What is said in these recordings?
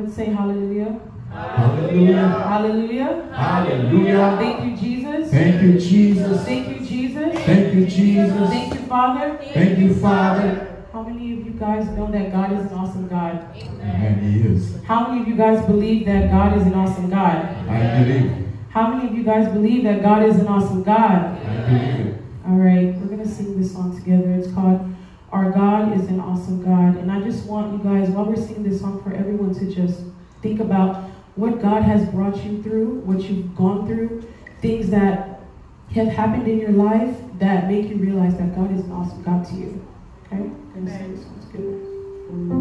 Let's say hallelujah. Hallelujah. Hallelujah. Hallelujah. Thank you, Jesus. Thank you, Jesus. Thank you, Jesus. Thank you, Jesus. Thank you, Father. Thank you, Father. How many of you guys know that God is an awesome God? And He is. How many of you guys believe that God is an awesome God? I believe. How many of you guys believe that God is an awesome God? I believe. All right, we're going to sing this song together. It's called Our God is an Awesome God. And I just want you guys, while we're singing this song, for everyone to just think about what God has brought you through, what you've gone through, things that have happened in your life that make you realize that God is an awesome God to you. Okay? Going to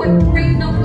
would bring them,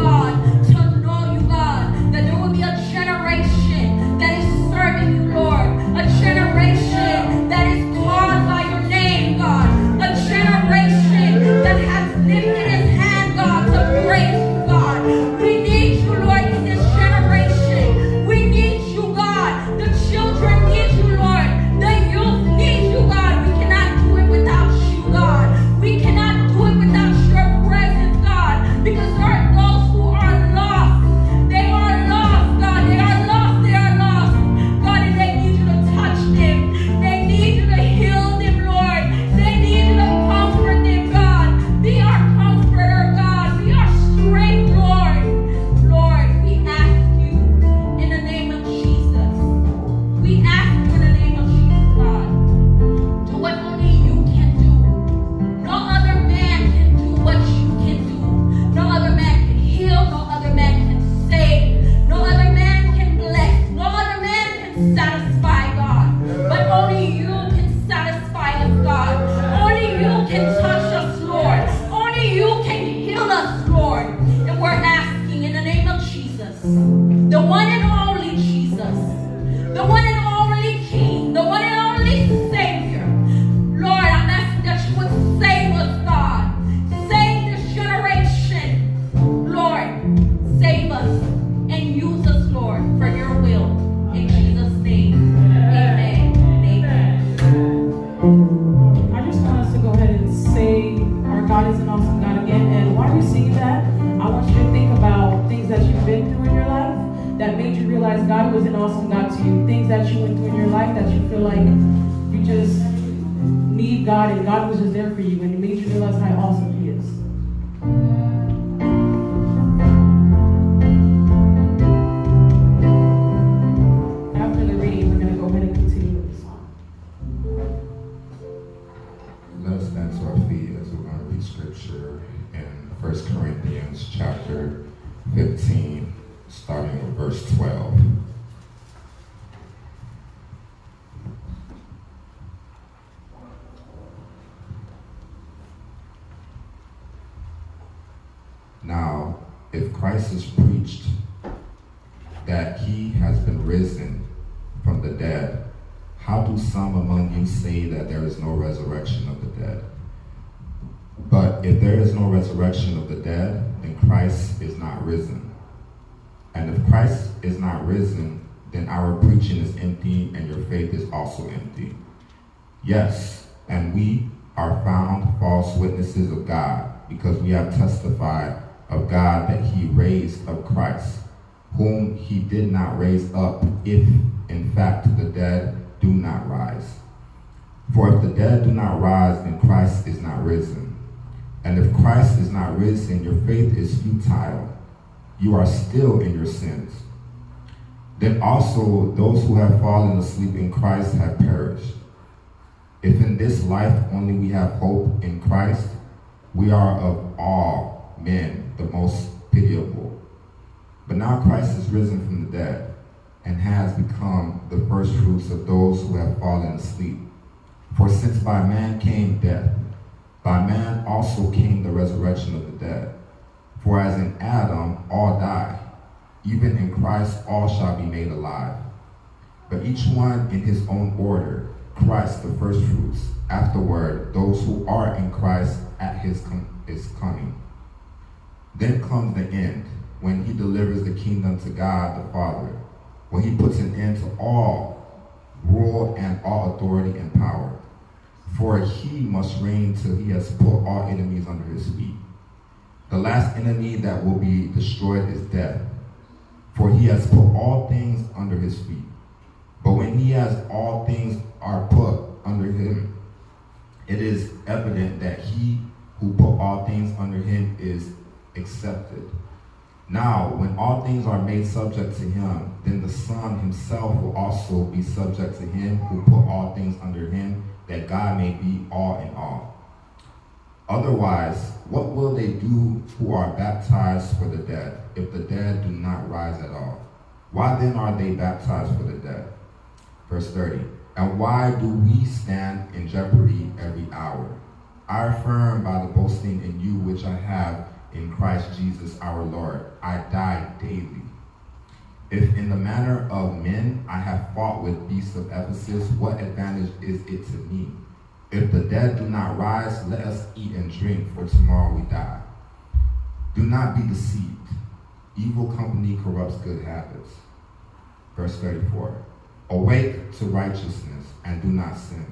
scripture in 1 Corinthians chapter 15, starting with verse 12. Now, if Christ is preached that he has been risen from the dead, how do some among you say that there is no resurrection of the dead? If there is no resurrection of the dead, then Christ is not risen. And if Christ is not risen, then our preaching is empty and your faith is also empty. Yes, and we are found false witnesses of God because we have testified of God that he raised up Christ, whom he did not raise up, if in fact the dead do not rise. For if the dead do not rise, then Christ is not risen. And if Christ is not risen, your faith is futile. You are still in your sins. Then also those who have fallen asleep in Christ have perished. If in this life only we have hope in Christ, we are of all men the most pitiable. But now Christ is risen from the dead and has become the first fruits of those who have fallen asleep. For since by man came death, also came the resurrection of the dead. For as in Adam all die, even in Christ all shall be made alive. But each one in his own order, Christ the first fruits, afterward those who are in Christ at his, com- his coming. Then comes the end, when he delivers the kingdom to God the Father, when he puts an end to all rule and all authority and power. For he must reign till he has put all enemies under his feet. The last enemy that will be destroyed is death, for he has put all things under his feet. But when he has all things are put under him, it is evident that he who put all things under him is accepted. Now, when all things are made subject to him, then the Son himself will also be subject to him who put all things under him, that God may be all in all. Otherwise, what will they do who are baptized for the dead, if the dead do not rise at all? Why then are they baptized for the dead? Verse 30. And why do we stand in jeopardy every hour? I affirm by the boasting in you which I have in Christ Jesus our Lord, I die daily. If in the manner of men I have fought with beasts of Ephesus, what advantage is it to me? If the dead do not rise, let us eat and drink, for tomorrow we die. Do not be deceived. Evil company corrupts good habits. Verse 34. Awake to righteousness and do not sin,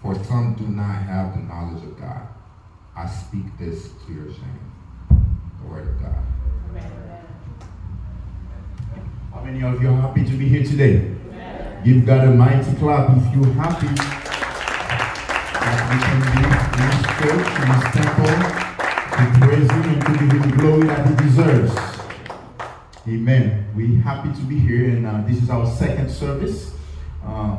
for some do not have the knowledge of God. I speak this to your shame. The word of God. How many of you are happy to be here today? Give God a mighty clap if you're happy that we can be in His church, in His temple, to praise Him and to give Him the glory that He deserves. Amen. We're happy to be here, and uh, this is our second service. Uh,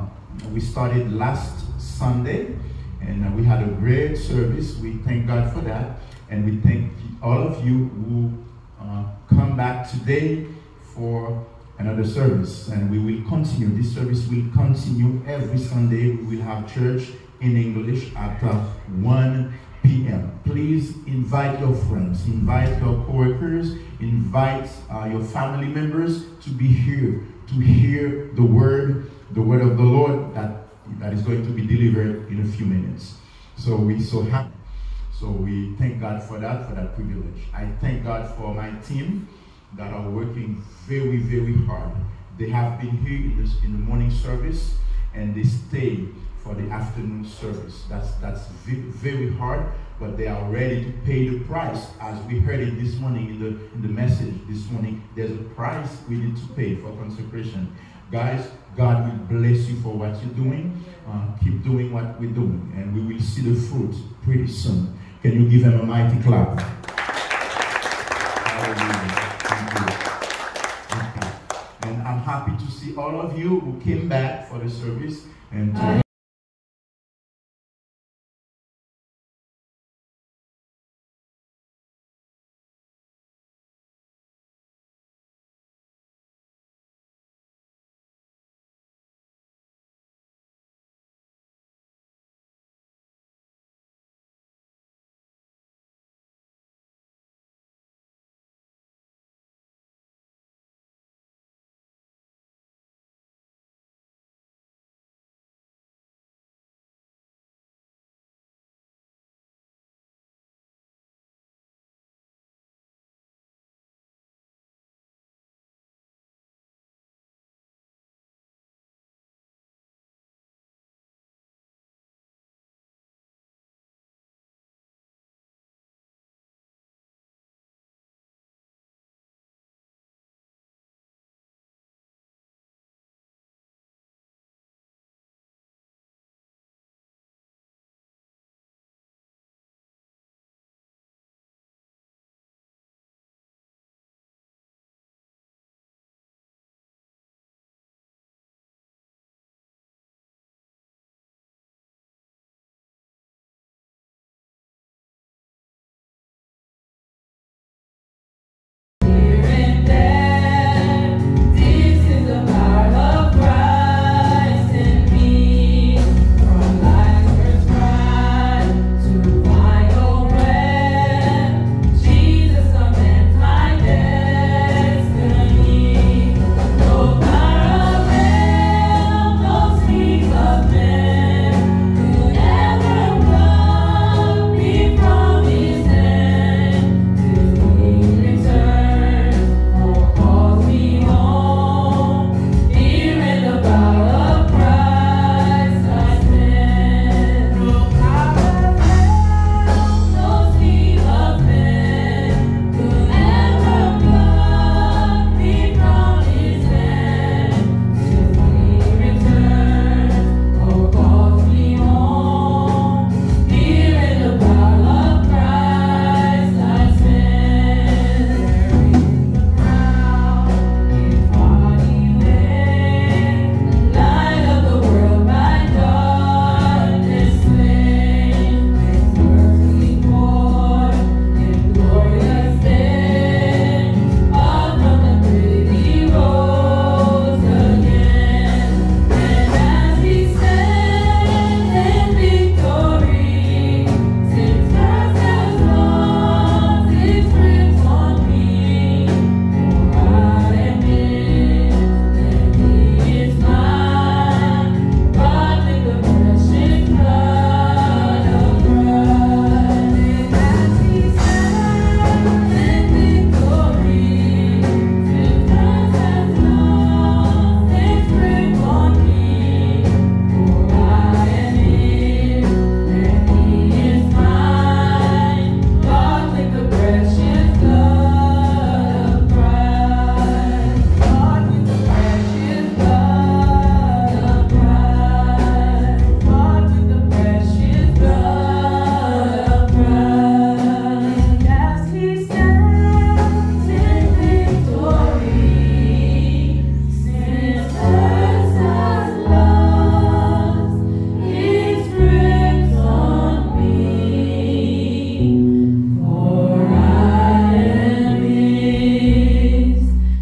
we started last Sunday, and uh, we had a great service. We thank God for that, and we thank all of you who uh, come back today for another service, and we will continue. This service will continue every Sunday. We will have church in English at uh, 1 p.m. Please invite your friends, invite your coworkers, invite uh, your family members to be here to hear the word, the word of the Lord that, that is going to be delivered in a few minutes. So we so happy. So we thank God for that, for that privilege. I thank God for my team that are working very, very hard. They have been here in, this, in the morning service and they stay for the afternoon service. That's that's very, hard, but they are ready to pay the price. As we heard it this morning in the in the message this morning, there's a price we need to pay for consecration. Guys, God will bless you for what you're doing. Uh, keep doing what we're doing, and we will see the fruit pretty soon. Can you give him a mighty clap? All of you who came back for the service and